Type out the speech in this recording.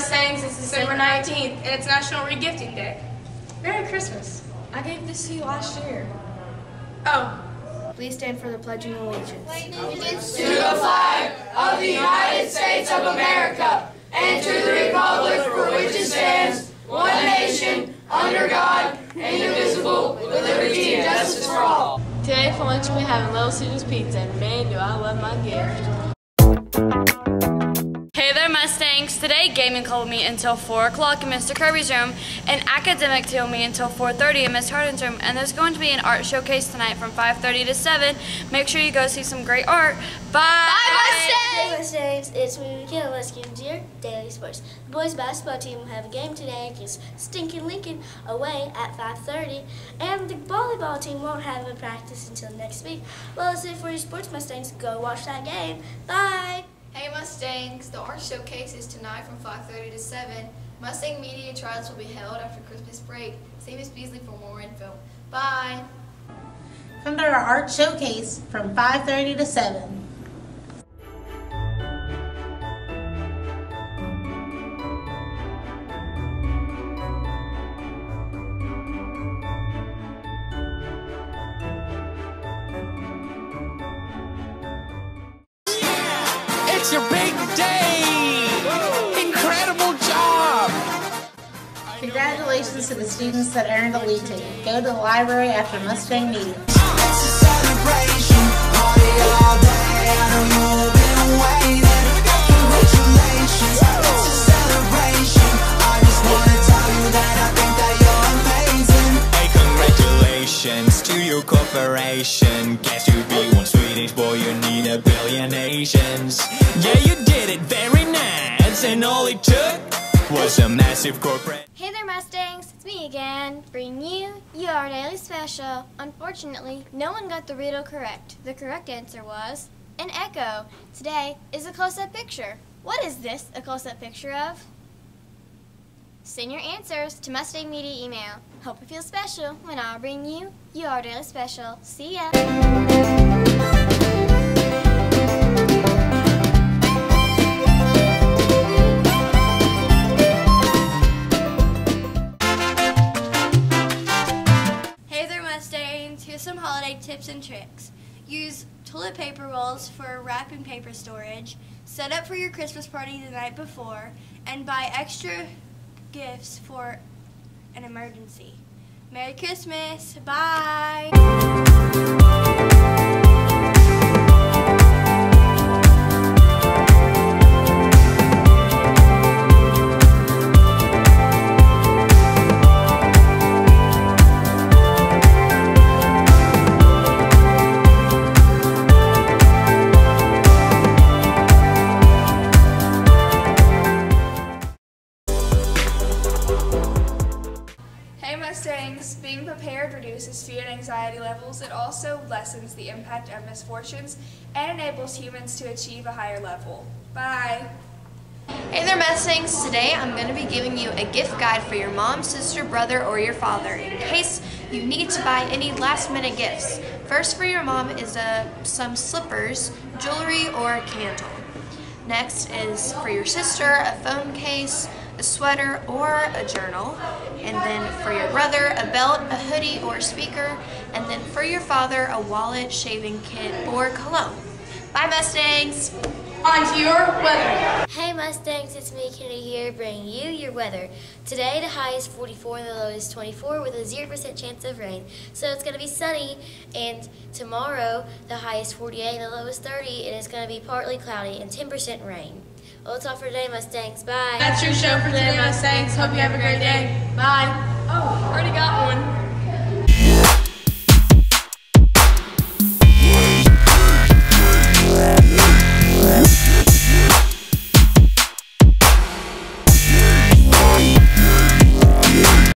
December 19th, and it's National Regifting Day. Merry Christmas. I gave this to you last year. Oh, Please stand for the Pledge of Allegiance. to the flag of the United States of America and to the republic for which it stands, one nation, under God, indivisible, with liberty and justice for all. Today for lunch we having Little Caesars pizza, and man, do I love my gift. Hey. Today, gaming club will meet until 4 o'clock in Mr. Kirby's room, and academic tea will meet until 4.30 in Miss Hardin's room, and there's going to be an art showcase tonight from 5.30 to 7. Make sure you go see some great art. Bye! Hey Mustangs, it's me, Miguel. Let's get into your daily sports. The boys basketball team will have a game today against Stinking Lincoln away at 5.30, and the volleyball team won't have a practice until next week. Well, that's it for your sports, Mustangs. Go watch that game. Bye! Mustangs, the art showcase is tonight from 5.30 to 7. Mustang media trials will be held after Christmas break. See Miss Beasley for more info. Bye! Come to our art showcase from 5:30 to 7. It's your big day! Incredible job! Congratulations to the students that earned a lead ticket. Go to the library after Mustang meeting. It's a celebration, party all day. I know you've been waiting. Guess you be one Swedish boy, you need a billion. Yeah, you did it very nice, and all it took was a massive corporate. Hey there, Mustangs. It's me again, bringing you your daily special. Unfortunately, no one got the riddle correct. The correct answer was an echo. Today is a close-up picture. What is this a close-up picture of? Send your answers to Mustang Media email. Hope it feels special when I'll bring you your daily special. See ya. Hey there, Mustangs. Here's some holiday tips and tricks. Use toilet paper rolls for wrapping paper storage. Set up for your Christmas party the night before. And buy extra gifts for an emergency. Merry Christmas. Bye. Mustangs, being prepared reduces fear and anxiety levels. It also lessens the impact of misfortunes and enables humans to achieve a higher level. Bye. Hey there, Mustangs. Today I'm going to be giving you a gift guide for your mom, sister, brother, or your father in case you need to buy any last minute gifts. First, for your mom is uh, some slippers, jewelry, or a candle. Next is for your sister a phone case, a sweater, or a journal. And then for your brother, a belt, a hoodie, or a speaker. And then for your father, a wallet, shaving kit, or cologne. Bye, Mustangs! On to your weather. Hey Mustangs, it's me, Kenny here, bringing you your weather. Today the high is 44 and the low is 24 with a 0% chance of rain. So it's going to be sunny and tomorrow the high is 48 and the low is 30 and it's going to be partly cloudy and 10% rain. Well, that's all for today, Mustangs. Bye. That's your show for today, Mustangs. Hope you have a great day. Bye. Oh, already got one.